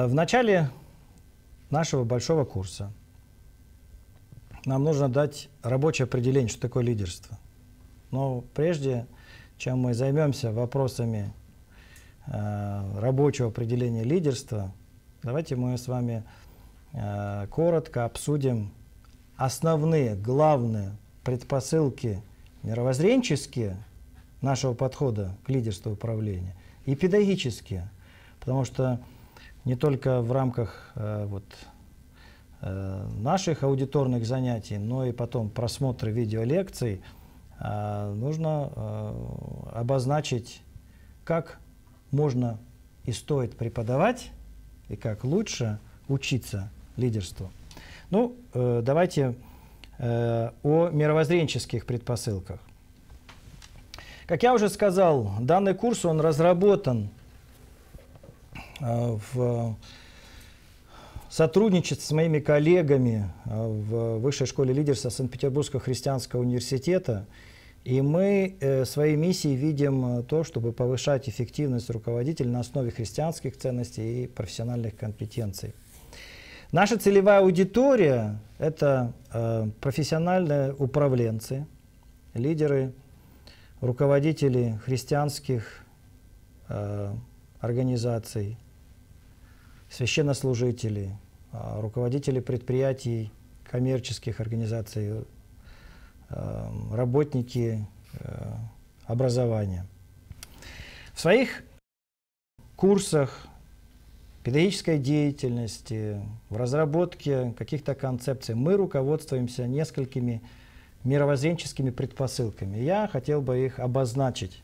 Э, в начале нашего большого курса нам нужно дать рабочее определение, что такое лидерство. Но прежде, чем мы займемся вопросами э, рабочего определения лидерства, давайте мы с вами э, коротко обсудим основные, главные предпосылки мировоззренческие нашего подхода к лидерству управления и педагогические. Потому что не только в рамках э, вот, э, наших аудиторных занятий, но и потом просмотра видеолекций э, нужно обозначить, как можно и стоит преподавать, и как лучше учиться лидерству. Ну, давайте о мировоззренческих предпосылках. Как я уже сказал, данный курс он разработан в сотрудничестве с моими коллегами э, в Высшей школе лидерства Санкт-Петербургского христианского университета. И мы э, своей миссией видим то, чтобы повышать эффективность руководителя на основе христианских ценностей и профессиональных компетенций. Наша целевая аудитория – это профессиональные управленцы, лидеры руководители христианских э, организаций, священнослужители, э, руководители предприятий, коммерческих организаций, э, работники э, образования. В своих курсах педагогической деятельности, в разработке каких-то концепций мы руководствуемся несколькими мировоззренческими предпосылками. Я хотел бы их обозначить.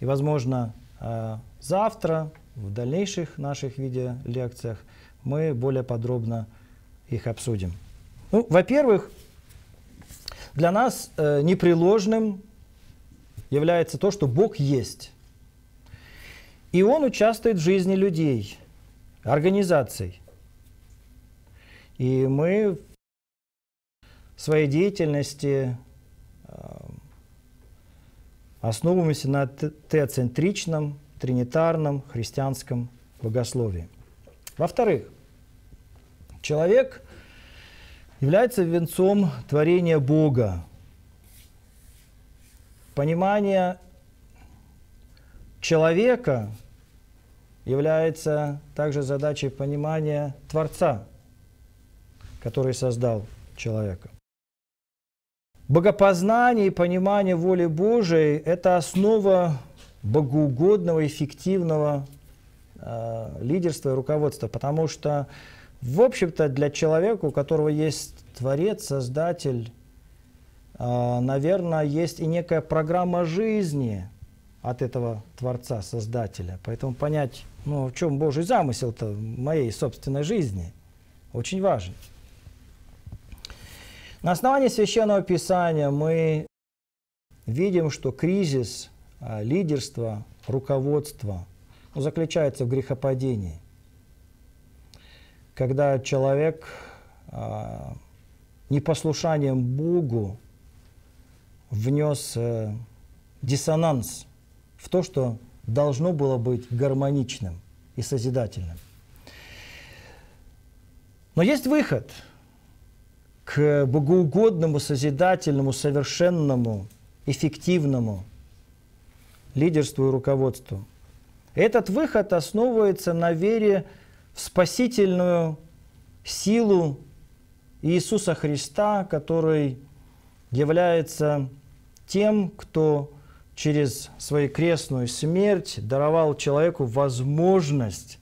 И, возможно, э, завтра, в дальнейших наших видеолекциях, мы более подробно их обсудим. Ну, во-первых, для нас э, непреложным является то, что Бог есть. И Он участвует в жизни людей, организаций. И мы своей деятельности э, основываемся на теоцентричном, тринитарном христианском богословии. Во-вторых, человек является венцом творения Бога. Понимание человека является также задачей понимания Творца, который создал человека. Богопознание и понимание воли Божией – это основа богоугодного, эффективного э, лидерства и руководства, потому что, в общем-то, для человека, у которого есть Творец, Создатель, э, наверное, есть и некая программа жизни от этого Творца, Создателя. Поэтому понять, ну, в чем Божий замысел-то моей собственной жизни, очень важен. На основании Священного Писания мы видим, что кризис а, лидерства, руководства ну, заключается в грехопадении. Когда человек а, непослушанием Богу внес э, диссонанс в то, что должно было быть гармоничным и созидательным. Но есть выход – к богоугодному, созидательному, совершенному, эффективному лидерству и руководству. Этот выход основывается на вере в спасительную силу Иисуса Христа, который является тем, кто через свою крестную смерть даровал человеку возможность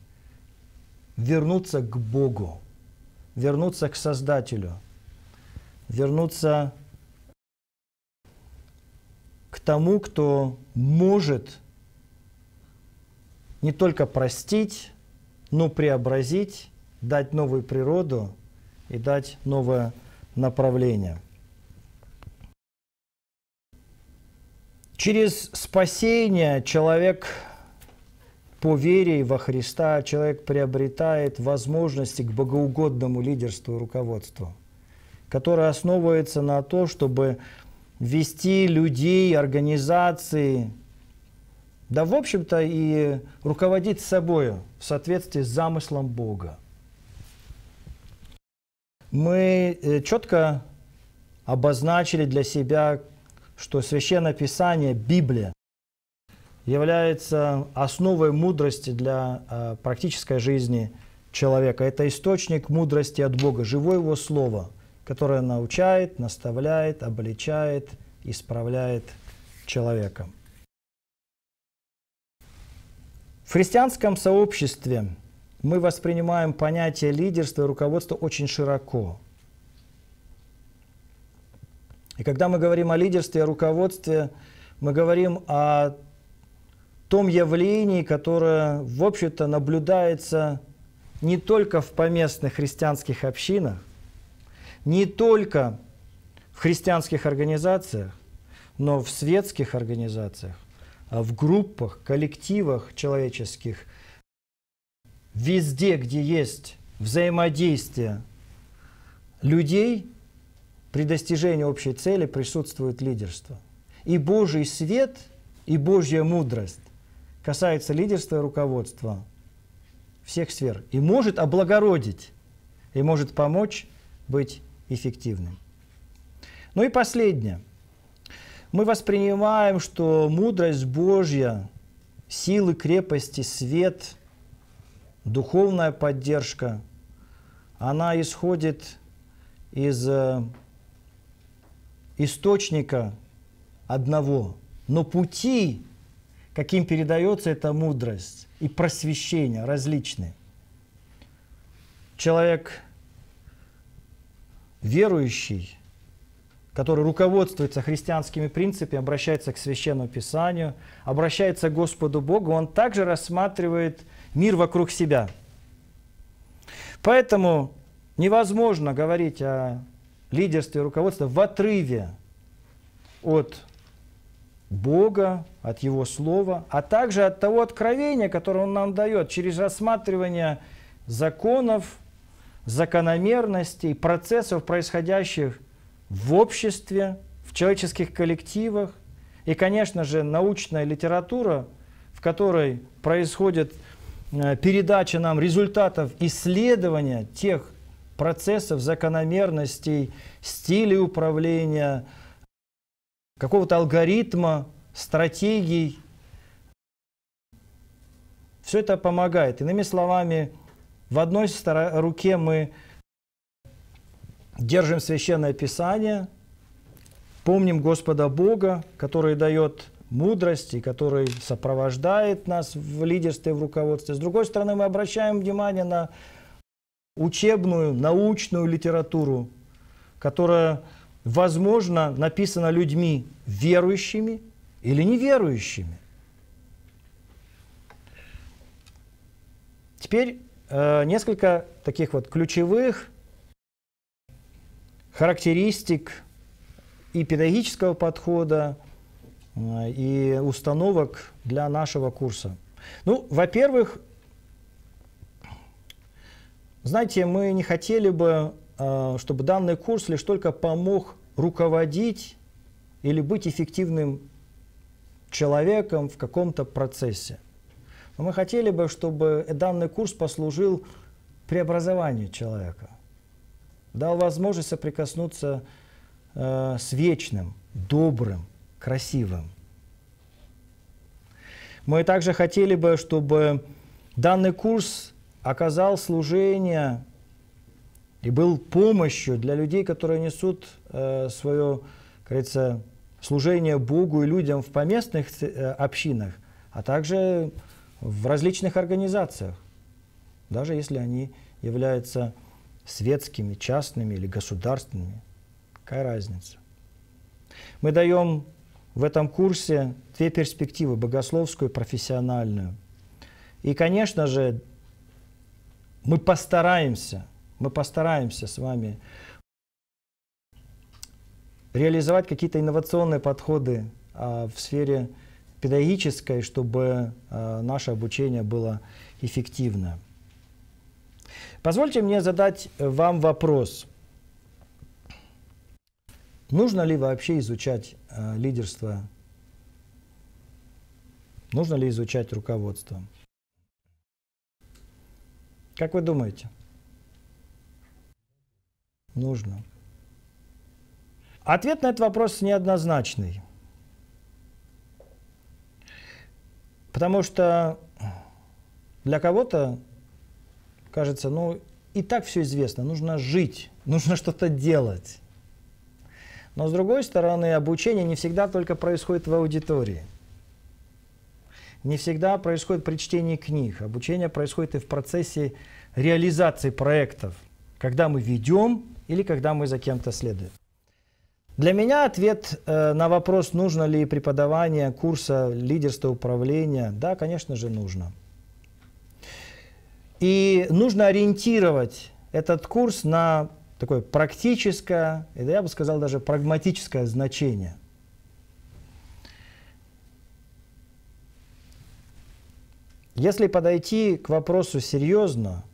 вернуться к Богу, вернуться к Создателю – вернуться к тому, кто может не только простить, но преобразить, дать новую природу и дать новое направление. Через спасение человек по вере во Христа, человек приобретает возможности к богоугодному лидерству и руководству – которая основывается на то, чтобы вести людей, организации да, в общем-то, и руководить собой в соответствии с замыслом Бога. Мы э, четко обозначили для себя, что Священное Писание, Библия, является основой мудрости для э, практической жизни человека. Это источник мудрости от Бога, живое Его Слово, которое научает, наставляет, обличает, исправляет человека. В христианском сообществе мы воспринимаем понятие лидерства и руководства очень широко. И когда мы говорим о лидерстве и руководстве, мы говорим о том явлении, которое, в общем-то, наблюдается не только в поместных христианских общинах, не только в христианских организациях, но в светских организациях, а в группах, коллективах человеческих, везде, где есть взаимодействие людей, при достижении общей цели присутствует лидерство. И Божий свет, и Божья мудрость касается лидерства и руководства всех сфер. И может облагородить, и может помочь быть эффективным. Ну и последнее. Мы воспринимаем, что мудрость Божья, силы, крепости, свет, духовная поддержка, она исходит из э, источника одного. Но пути, каким передается эта мудрость и просвещение различные. Человек верующий, который руководствуется христианскими принципами, обращается к Священному Писанию, обращается к Господу Богу, он также рассматривает мир вокруг себя. Поэтому невозможно говорить о лидерстве и руководстве в отрыве от Бога, от Его Слова, а также от того откровения, которое Он нам дает через рассматривание законов, закономерностей, процессов, происходящих в обществе, в человеческих коллективах. И, конечно же, научная литература, в которой происходит э, передача нам результатов исследования тех процессов, закономерностей, стилей управления, какого-то алгоритма, стратегий. Все это помогает. Иными словами, в одной руке мы держим священное писание, помним Господа Бога, который дает мудрость и который сопровождает нас в лидерстве, в руководстве. С другой стороны, мы обращаем внимание на учебную, научную литературу, которая, возможно, написана людьми верующими или неверующими. Теперь несколько таких вот ключевых характеристик и педагогического подхода, э, и установок для нашего курса. Ну, во-первых, знаете, мы не хотели бы, э, чтобы данный курс лишь только помог руководить или быть эффективным человеком в каком-то процессе. Но мы хотели бы, чтобы данный курс послужил преобразованию человека, дал возможность соприкоснуться э, с вечным, добрым, красивым. Мы также хотели бы, чтобы данный курс оказал служение и был помощью для людей, которые несут э, свое, как говорится, служение Богу и людям в поместных э, общинах, а также в различных организациях, даже если они являются светскими, частными или государственными. Какая разница? Мы даем в этом курсе две перспективы, богословскую и профессиональную. И, конечно же, мы постараемся, мы постараемся с вами реализовать какие-то инновационные подходы а, в сфере педагогической, чтобы а, наше обучение было эффективно. Позвольте мне задать вам вопрос. Нужно ли вообще изучать а, лидерство Нужно ли изучать руководство? Как вы думаете? Нужно. Ответ на этот вопрос неоднозначный. Потому что для кого-то кажется, ну и так все известно, нужно жить, нужно что-то делать. Но с другой стороны, обучение не всегда только происходит в аудитории. Не всегда происходит при чтении книг. Обучение происходит и в процессе реализации проектов, когда мы ведем или когда мы за кем-то следуем. Для меня ответ э, на вопрос, нужно ли преподавание курса лидерства управления, да, конечно же, нужно. И нужно ориентировать этот курс на такое практическое, я бы сказал даже прагматическое значение. Если подойти к вопросу серьезно,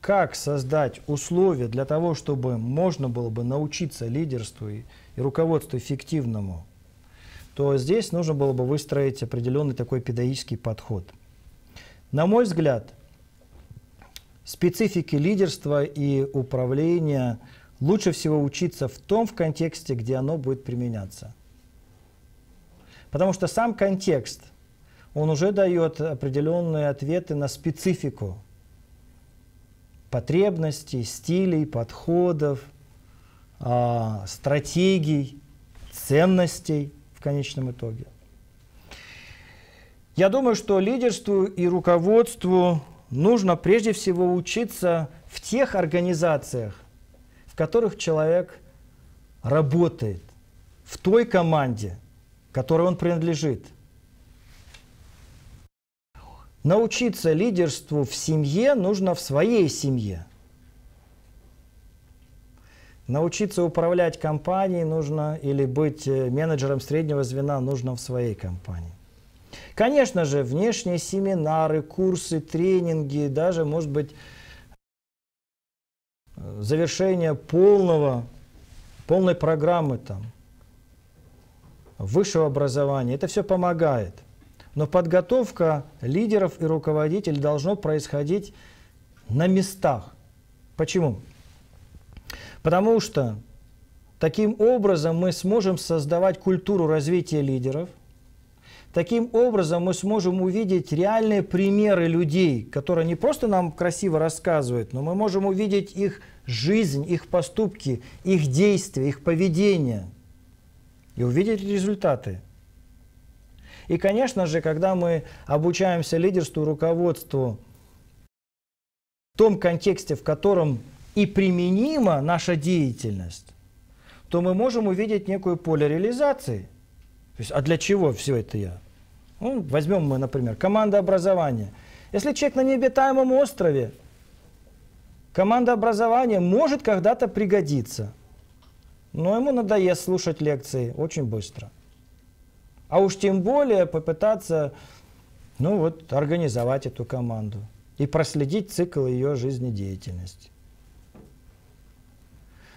как создать условия для того, чтобы можно было бы научиться лидерству и, и руководству эффективному, то здесь нужно было бы выстроить определенный такой педагогический подход. На мой взгляд, специфики лидерства и управления лучше всего учиться в том в контексте, где оно будет применяться. Потому что сам контекст, он уже дает определенные ответы на специфику потребностей, стилей, подходов, а, стратегий, ценностей в конечном итоге. Я думаю, что лидерству и руководству нужно прежде всего учиться в тех организациях, в которых человек работает, в той команде, которой он принадлежит – Научиться лидерству в семье нужно в своей семье. Научиться управлять компанией нужно или быть э, менеджером среднего звена нужно в своей компании. Конечно же, внешние семинары, курсы, тренинги, даже, может быть, завершение полного, полной программы там, высшего образования, это все помогает – но подготовка лидеров и руководителей должно происходить на местах. Почему? Потому что таким образом мы сможем создавать культуру развития лидеров, Таким образом мы сможем увидеть реальные примеры людей, которые не просто нам красиво рассказывают, но мы можем увидеть их жизнь, их поступки, их действия, их поведение и увидеть результаты. И, конечно же, когда мы обучаемся лидерству, руководству в том контексте, в котором и применима наша деятельность, то мы можем увидеть некую поле реализации. То есть, а для чего все это я? Ну, возьмем мы, например, команда образования. Если человек на необитаемом острове, команда образования может когда-то пригодиться, но ему надоест слушать лекции очень быстро – а уж тем более попытаться, ну вот, организовать эту команду и проследить цикл ее жизнедеятельности.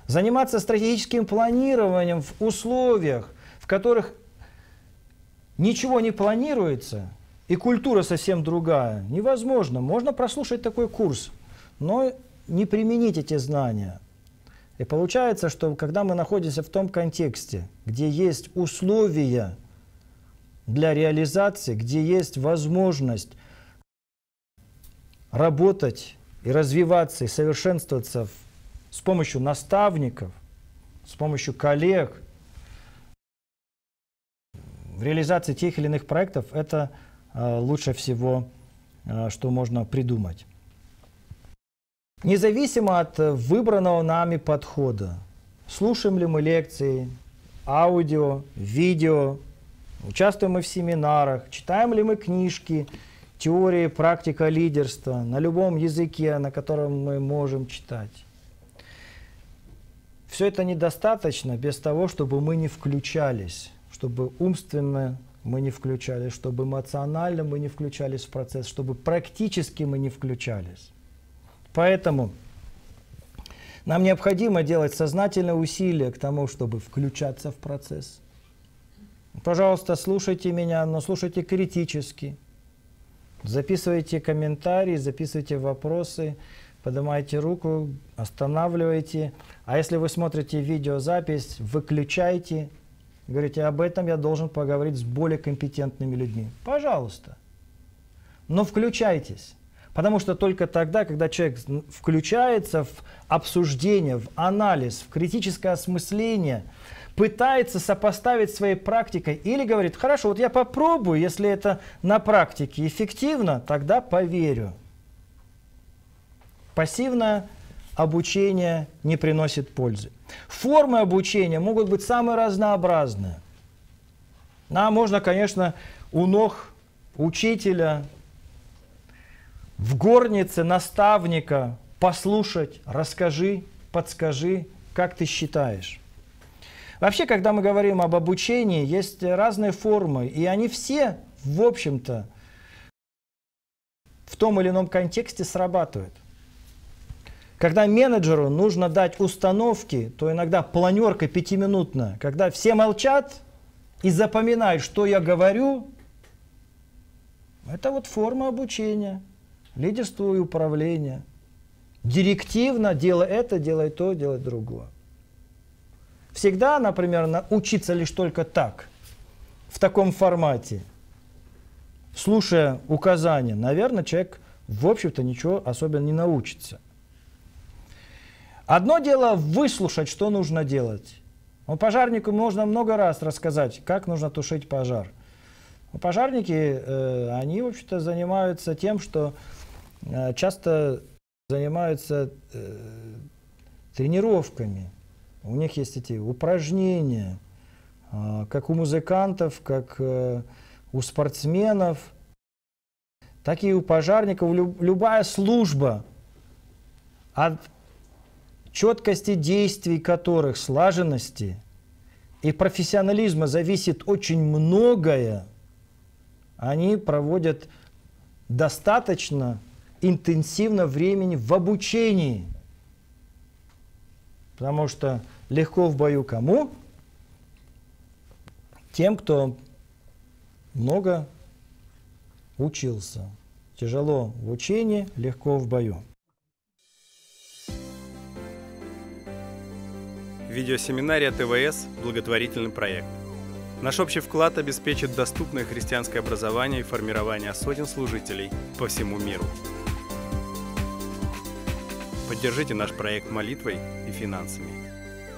Заниматься стратегическим планированием в условиях, в которых ничего не планируется, и культура совсем другая, невозможно. Можно прослушать такой курс, но не применить эти знания. И получается, что когда мы находимся в том контексте, где есть условия для реализации, где есть возможность работать и развиваться, и совершенствоваться с помощью наставников, с помощью коллег, в реализации тех или иных проектов, это э, лучше всего, э, что можно придумать. Независимо от выбранного нами подхода, слушаем ли мы лекции, аудио, видео, Участвуем мы в семинарах, читаем ли мы книжки, теории, практика лидерства на любом языке, на котором мы можем читать. Все это недостаточно без того, чтобы мы не включались, чтобы умственно мы не включались, чтобы эмоционально мы не включались в процесс, чтобы практически мы не включались. Поэтому нам необходимо делать сознательные усилия к тому, чтобы включаться в процесс – Пожалуйста, слушайте меня, но слушайте критически. Записывайте комментарии, записывайте вопросы, поднимайте руку, останавливайте. А если вы смотрите видеозапись, выключайте. Говорите, об этом я должен поговорить с более компетентными людьми. Пожалуйста. Но включайтесь. Потому что только тогда, когда человек включается в обсуждение, в анализ, в критическое осмысление, пытается сопоставить своей практикой или говорит, хорошо, вот я попробую, если это на практике эффективно, тогда поверю. Пассивное обучение не приносит пользы. Формы обучения могут быть самые разнообразные. А можно, конечно, у ног учителя, в горнице наставника послушать, расскажи, подскажи, как ты считаешь. Вообще, когда мы говорим об обучении, есть разные формы, и они все, в общем-то, в том или ином контексте срабатывают. Когда менеджеру нужно дать установки, то иногда планерка пятиминутная, когда все молчат и запоминают, что я говорю, это вот форма обучения, лидерство и управление. Директивно делай это, делай то, делай другое. Всегда, например, учиться лишь только так, в таком формате, слушая указания, наверное, человек, в общем-то, ничего особенно не научится. Одно дело выслушать, что нужно делать. Но пожарнику можно много раз рассказать, как нужно тушить пожар. Но пожарники, э, они, в общем-то, занимаются тем, что э, часто занимаются э, тренировками. У них есть эти упражнения, а, как у музыкантов, как э, у спортсменов, так и у пожарников. Любая служба, от четкости действий которых, слаженности и профессионализма зависит очень многое, они проводят достаточно интенсивно времени в обучении. Потому что Легко в бою кому? Тем, кто много учился. Тяжело в учении, легко в бою. Видеосеминария ТВС – благотворительный проект. Наш общий вклад обеспечит доступное христианское образование и формирование сотен служителей по всему миру. Поддержите наш проект молитвой и финансами.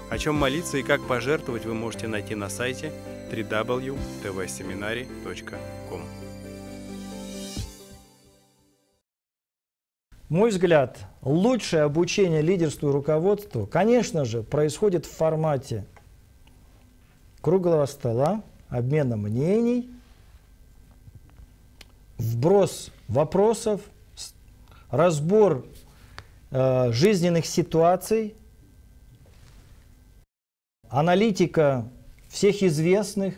О чем молиться и как пожертвовать вы можете найти на сайте www.tvseminary.com. Мой взгляд, лучшее обучение лидерству и руководству, конечно же, происходит в формате круглого стола, обмена мнений, вброс вопросов, разбор э, жизненных ситуаций – аналитика всех известных,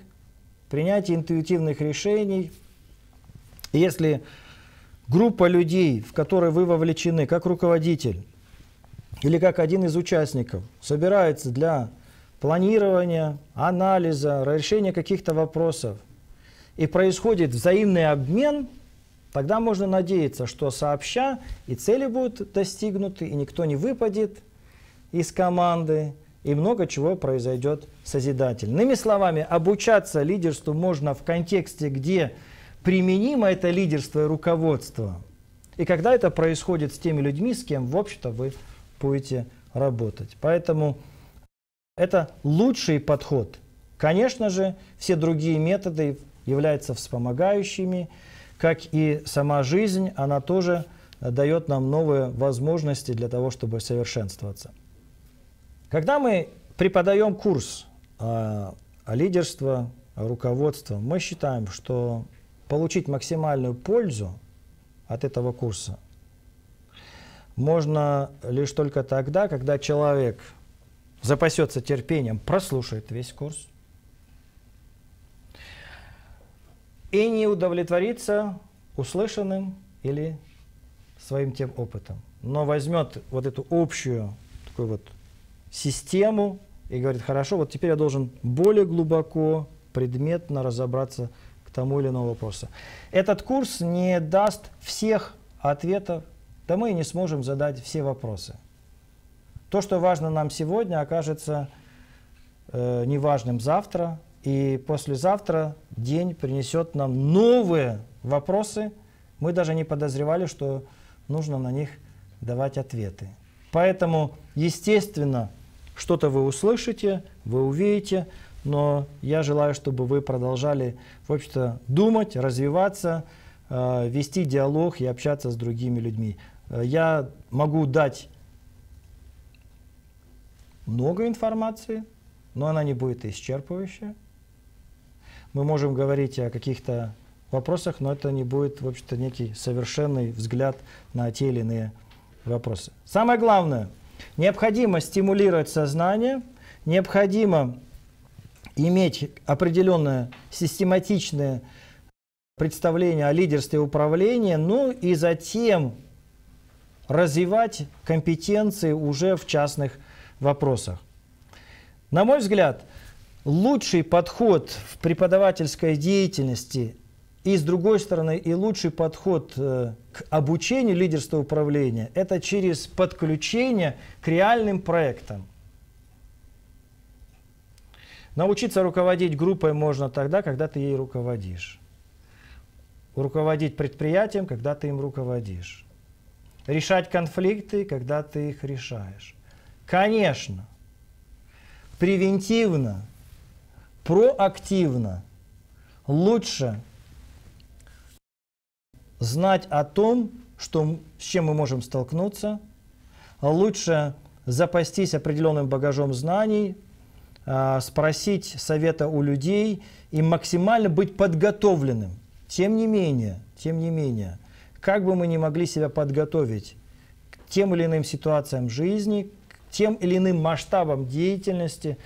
принятие интуитивных решений. Если группа людей, в которой вы вовлечены как руководитель или как один из участников, собирается для планирования, анализа, решения каких-то вопросов, и происходит взаимный обмен, тогда можно надеяться, что сообща и цели будут достигнуты, и никто не выпадет из команды, и много чего произойдет созидательно. Иными словами, обучаться лидерству можно в контексте, где применимо это лидерство и руководство, и когда это происходит с теми людьми, с кем, в общем-то, вы будете работать. Поэтому это лучший подход. Конечно же, все другие методы являются вспомогающими, как и сама жизнь, она тоже дает нам новые возможности для того, чтобы совершенствоваться. Когда мы преподаем курс э, лидерства, руководства, мы считаем, что получить максимальную пользу от этого курса можно лишь только тогда, когда человек запасется терпением, прослушает весь курс и не удовлетворится услышанным или своим тем опытом, но возьмет вот эту общую такую вот систему и говорит, хорошо, вот теперь я должен более глубоко предметно разобраться к тому или иному вопросу. Этот курс не даст всех ответов, да мы и не сможем задать все вопросы. То, что важно нам сегодня, окажется э, неважным завтра, и послезавтра день принесет нам новые вопросы. Мы даже не подозревали, что нужно на них давать ответы. Поэтому, естественно, что-то вы услышите, вы увидите, но я желаю, чтобы вы продолжали, в общем-то, думать, развиваться, э, вести диалог и общаться с другими людьми. Э, я могу дать много информации, но она не будет исчерпывающая. Мы можем говорить о каких-то вопросах, но это не будет, в общем-то, некий совершенный взгляд на те или иные вопросы. Самое главное, необходимо стимулировать сознание, необходимо иметь определенное систематичное представление о лидерстве и управлении, ну и затем развивать компетенции уже в частных вопросах. На мой взгляд, лучший подход в преподавательской деятельности и, с другой стороны, и лучший подход э, к обучению лидерства управления – это через подключение к реальным проектам. Научиться руководить группой можно тогда, когда ты ей руководишь. Руководить предприятием, когда ты им руководишь. Решать конфликты, когда ты их решаешь. Конечно, превентивно, проактивно лучше знать о том, что, с чем мы можем столкнуться, лучше запастись определенным багажом знаний, а, спросить совета у людей и максимально быть подготовленным. Тем не менее, тем не менее, как бы мы ни могли себя подготовить к тем или иным ситуациям жизни, к тем или иным масштабам деятельности,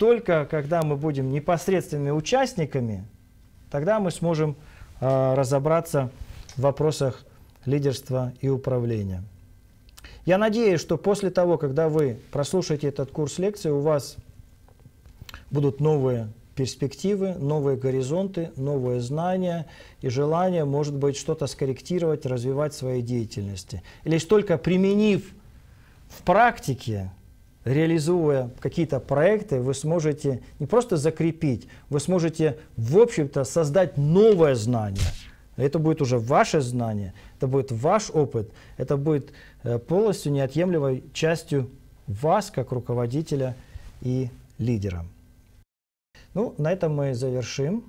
только когда мы будем непосредственными участниками, тогда мы сможем э, разобраться в вопросах лидерства и управления. Я надеюсь, что после того, когда вы прослушаете этот курс лекций, у вас будут новые перспективы, новые горизонты, новые знания и желание, может быть, что-то скорректировать, развивать в своей деятельности. Лишь только применив в практике, реализуя какие-то проекты, вы сможете не просто закрепить, вы сможете, в общем-то, создать новое знание. Это будет уже ваше знание, это будет ваш опыт, это будет э, полностью неотъемлемой частью вас как руководителя и лидера. Ну, на этом мы завершим.